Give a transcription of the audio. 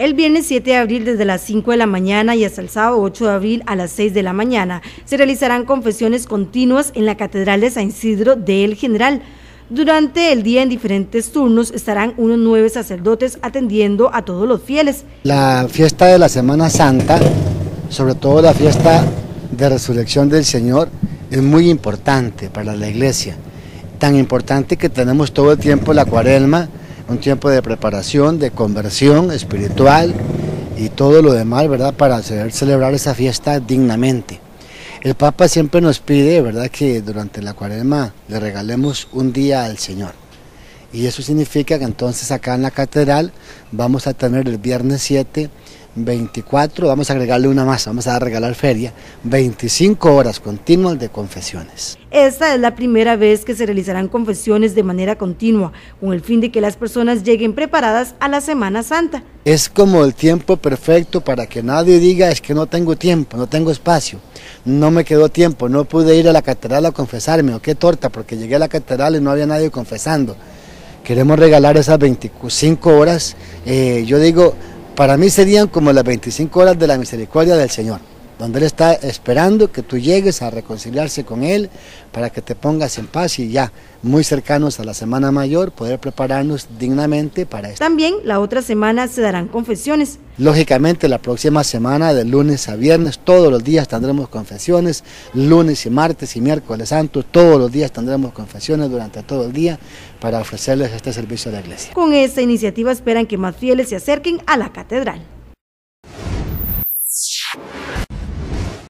El viernes 7 de abril desde las 5 de la mañana y hasta el sábado 8 de abril a las 6 de la mañana se realizarán confesiones continuas en la Catedral de San Isidro de El General. Durante el día en diferentes turnos estarán unos nueve sacerdotes atendiendo a todos los fieles. La fiesta de la Semana Santa, sobre todo la fiesta de resurrección del Señor, es muy importante para la iglesia. Tan importante que tenemos todo el tiempo la cuaresma un tiempo de preparación, de conversión espiritual y todo lo demás, ¿verdad? Para celebrar esa fiesta dignamente. El Papa siempre nos pide, ¿verdad?, que durante la cuaresma le regalemos un día al Señor. Y eso significa que entonces acá en la catedral vamos a tener el viernes 7 24, vamos a agregarle una más, vamos a regalar feria, 25 horas continuas de confesiones. Esta es la primera vez que se realizarán confesiones de manera continua, con el fin de que las personas lleguen preparadas a la Semana Santa. Es como el tiempo perfecto para que nadie diga es que no tengo tiempo, no tengo espacio, no me quedó tiempo, no pude ir a la catedral a confesarme, o qué torta, porque llegué a la catedral y no había nadie confesando. Queremos regalar esas 25 horas, eh, yo digo, para mí serían como las 25 horas de la misericordia del Señor, donde Él está esperando que tú llegues a reconciliarse con Él para que te pongas en paz y ya, muy cercanos a la Semana Mayor, poder prepararnos dignamente para esto. También la otra semana se darán confesiones. Lógicamente la próxima semana, de lunes a viernes, todos los días tendremos confesiones, lunes y martes y miércoles santos, todos los días tendremos confesiones durante todo el día para ofrecerles este servicio a la iglesia. Con esta iniciativa esperan que más fieles se acerquen a la catedral.